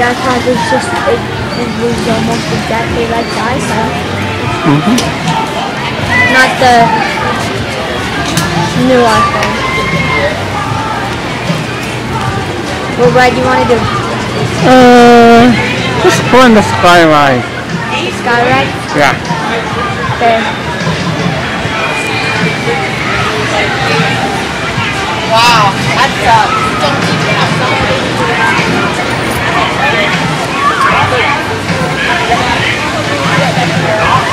iPad was just it, it was almost exactly like the iPad. Mm-hmm. Not the new iPhone. What ride do you want to do? Uh, just go in the sky ride. Sky ride? Yeah. Okay. Wow, that's uh, Welcome Yeah.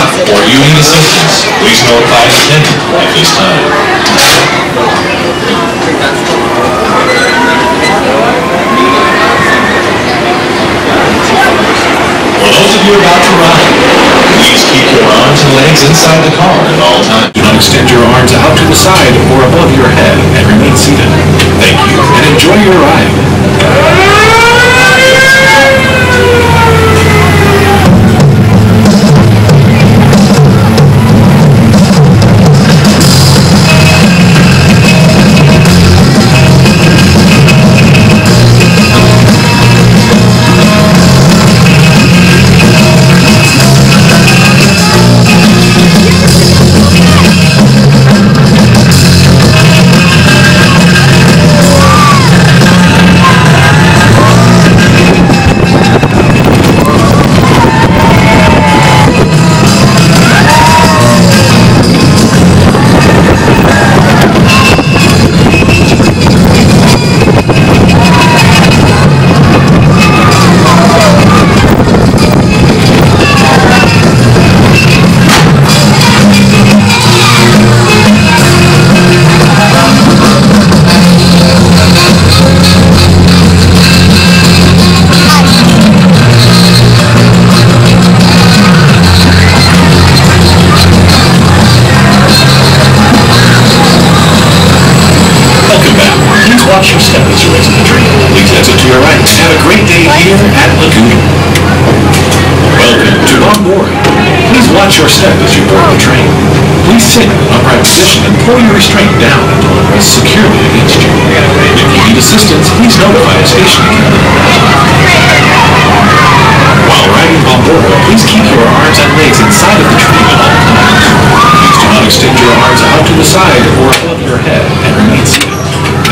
Or you need assistance, please notify an attendant at this time. For those of you about to ride, please keep your arms and legs inside the car at all times. Do not extend your arms out to the side or above your head and remain seated. Have a great day here at Lagoon. Welcome to On Board. Please watch your step as you board the train. Please sit in an upright position and pull your restraint down until it rests securely against you. If you need assistance, please notify a station attendant. While riding on board, please keep your arms and legs inside of the train at all times. Please do not extend your arms out to the side or above your head and remain seated.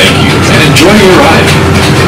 Thank you and enjoy your ride.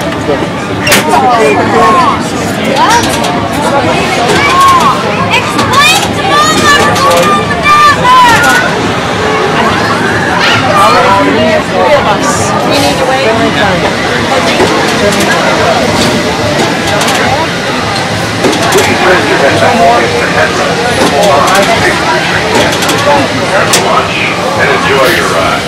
the bathroom! And enjoy your ride.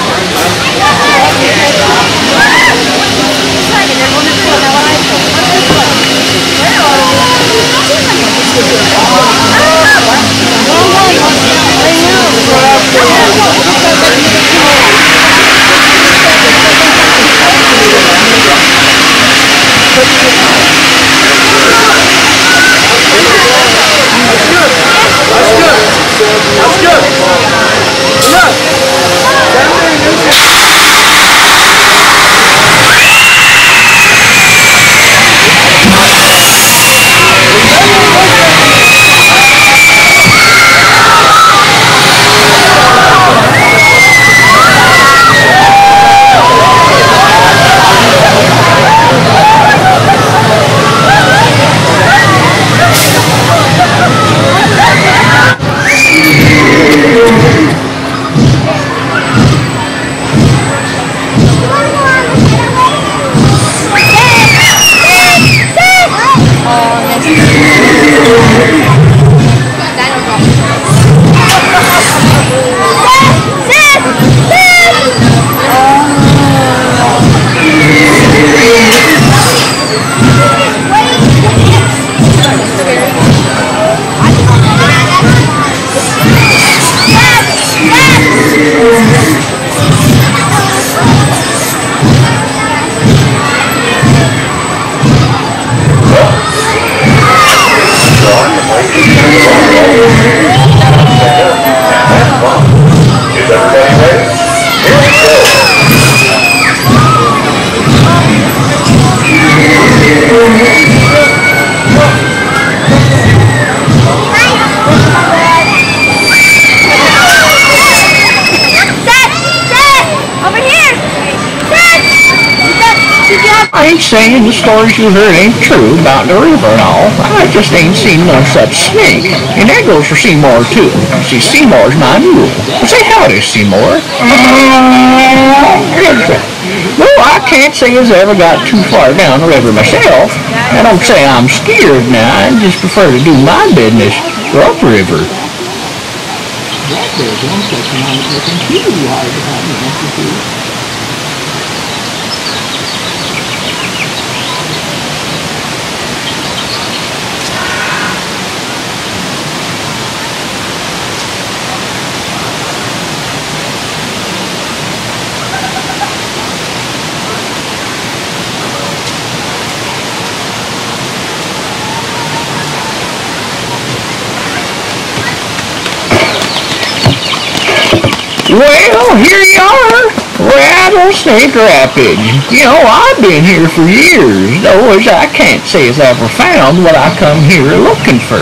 Oh, Obrigado. I ain't saying the stories you heard ain't true about the river and all. I just ain't seen no such snake. And that goes for Seymour, too. See, Seymour's my mule. Say howdy, Seymour. No, I can't say as I ever got too far down the river myself. I don't say I'm scared now. I just prefer to do my business for upriver. Well, here you are, Rattlesnake Rapids. You know, I've been here for years, though as I can't say as I ever found what I come here looking for.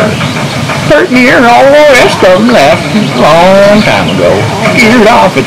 Me and all the rest of them left a long time ago. Scared off at